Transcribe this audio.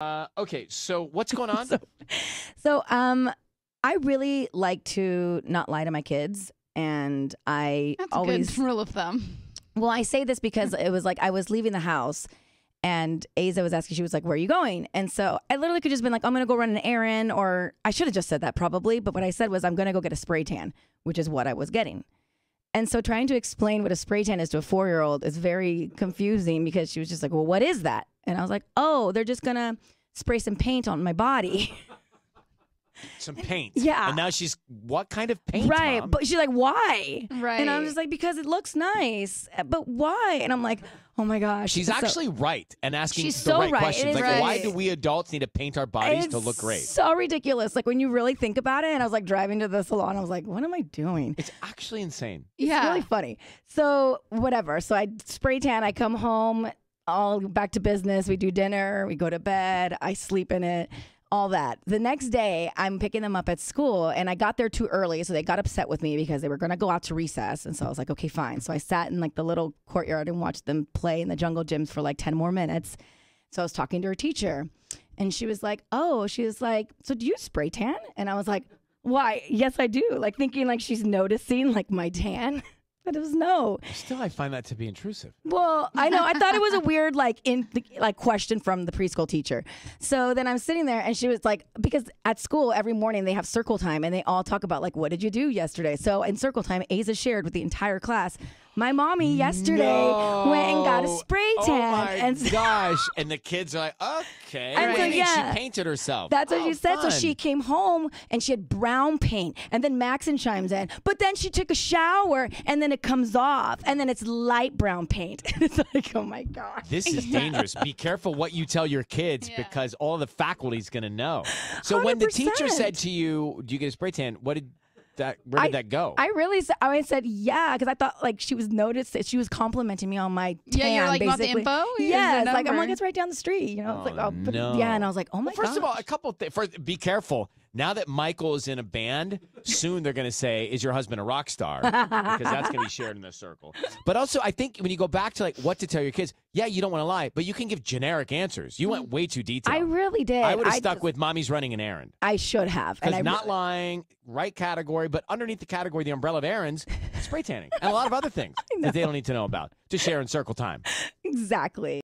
Uh, okay, so what's going on? So, um, I really like to not lie to my kids, and I That's always a good rule of thumb. Well, I say this because it was like I was leaving the house and Aza was asking, she was like, Where are you going? And so I literally could just been like, I'm gonna go run an errand, or I should have just said that probably, but what I said was I'm gonna go get a spray tan, which is what I was getting. And so trying to explain what a spray tan is to a four year old is very confusing because she was just like, Well, what is that? And I was like, Oh, they're just gonna spray some paint on my body. Some paint. Yeah. And now she's what kind of paint? right. Mom? But she's like, Why? Right. And I'm just like, Because it looks nice. Eh, but why? And I'm like, Oh my gosh. She's So- actually right and asking She's the so right, right. Questions. Like, right. why do we adults need to paint our bodies to look great? So ridiculous. Like when you really think about it, and I was like driving to the salon, I was like, what am I doing? It's actually insane. It's yeah. really funny. So whatever. So I spray tan, I come home, all back to business. We do dinner, we go to bed, I sleep in it. All that. The next day, I'm picking them up at school, and I got there too early, so they got upset with me because they were going to go out to recess. And so I was like, okay, fine. So I sat in like the little courtyard and watched them play in the jungle gyms for like ten more minutes. So I was talking to her teacher, and she was like, "Oh, she was like, so do you spray tan?" And I was like, "Why? Yes, I do." Like thinking like she's noticing like my tan, but it was no. Still, I find that to be intrusive. Well, I know. I thought it was a weird like in like question from the preschool teacher. So then I'm sitting there, and she was like, because at school every morning they have circle time, and they all talk about like what did you do yesterday. So in circle time, Aza shared with the entire class. My mommy yesterday went and got a spray oh tan, Oh my and so- gosh! And the kids are like, okay. And What so, do you mean yeah. she painted herself. That's what Oh, she said. So she came home and she had brown paint. And then Maxon chimes in. But then she took a shower and then it comes off. And then it's light brown paint. it's like, oh my God. This is dangerous. Be careful what you tell your kids Yeah. because all the faculty's going to know. So when the teacher said to you, "Do you get a spray tan?" What did that? Where did I- that go? I really said, I said, yeah, because I thought like she was noticed that she was complimenting me on my tan. Yeah, you're like, "You want the basically. info? Here's the Yes, like I'm number." like it's right down the street. You know, it's Oh, like oh, oh but, no. yeah, and I was like, oh my Well, first of all, a couple things. First, be careful. Now that Michael is in a band, soon they're going to say, "Is your husband a rock star?" Because that's going to be shared in the circle. But also, I think when you go back to like what to tell your kids, yeah, you don't want to lie, but you can give generic answers. You went way too detailed. I really did. I would have stuck just- with "Mommy's running an errand." I should have. Because not really- lying, right category, but underneath the category, the umbrella of errands, spray tanning, and a lot of other things that they don't need to know about to share in circle time. exactly.